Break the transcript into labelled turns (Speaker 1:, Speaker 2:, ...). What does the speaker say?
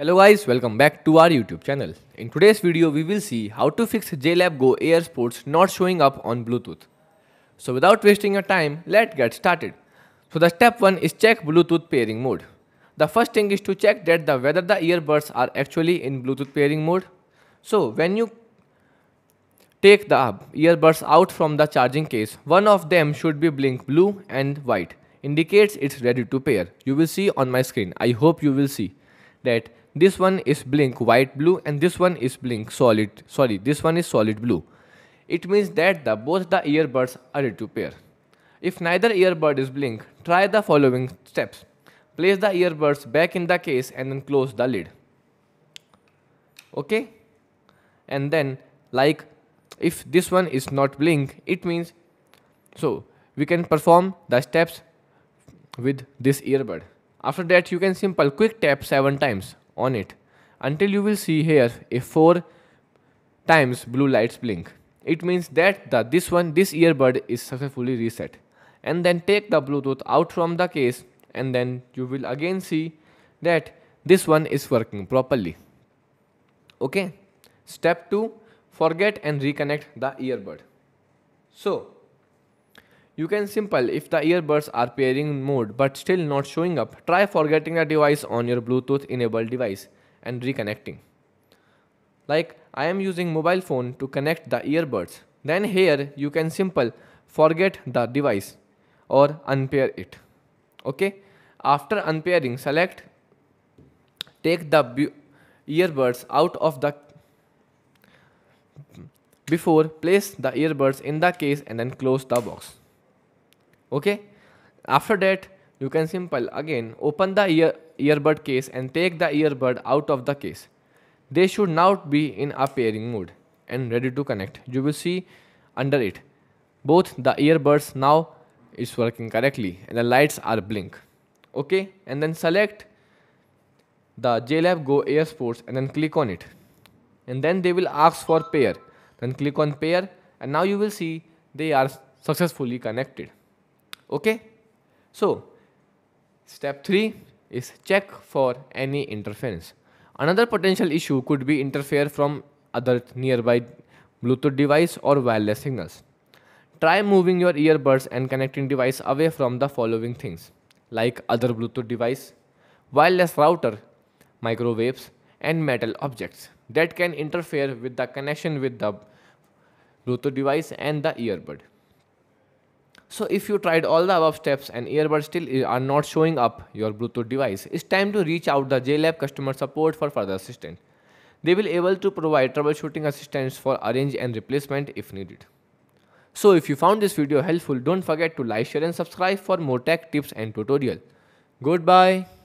Speaker 1: Hello guys, welcome back to our YouTube channel. In today's video, we will see how to fix JLab Go Air Sports not showing up on Bluetooth. So without wasting your time, let's get started. So the step 1 is check Bluetooth pairing mode. The first thing is to check that the whether the earbuds are actually in Bluetooth pairing mode. So when you take the earbuds out from the charging case, one of them should be blink blue and white, indicates it's ready to pair. You will see on my screen. I hope you will see that this one is blink white blue and this one is blink solid sorry this one is solid blue. It means that the both the earbuds are ready to pair. If neither earbud is blink try the following steps. Place the earbuds back in the case and then close the lid. Okay? And then like if this one is not blink it means so we can perform the steps with this earbud. After that you can simple quick tap 7 times on it until you will see here a 4 times blue lights blink. It means that the, this one, this earbud is successfully reset. And then take the Bluetooth out from the case and then you will again see that this one is working properly. Okay. Step 2. Forget and reconnect the earbud. So, you can simple if the earbuds are pairing mode but still not showing up, try forgetting the device on your Bluetooth enabled device and reconnecting. Like I am using mobile phone to connect the earbuds. Then here you can simple forget the device or unpair it. Okay. After unpairing select take the earbuds out of the before place the earbuds in the case and then close the box okay? After that you can simple again open the ear earbud case and take the earbud out of the case. They should now be in a pairing mode and ready to connect. You will see under it both the earbuds now is working correctly and the lights are blink. Okay? And then select the JLab Go Air Sports and then click on it. And then they will ask for pair. Then click on pair and now you will see they are successfully connected okay? So step 3 is check for any interference. Another potential issue could be interfere from other nearby bluetooth device or wireless signals. Try moving your earbuds and connecting device away from the following things like other bluetooth device wireless router microwaves and metal objects that can interfere with the connection with the bluetooth device and the earbud so if you tried all the above steps and earbuds still are not showing up your Bluetooth device, it's time to reach out the JLab customer support for further assistance. They will able to provide troubleshooting assistance for arrange and replacement if needed. So if you found this video helpful, don't forget to like, share and subscribe for more tech tips and tutorial. Goodbye.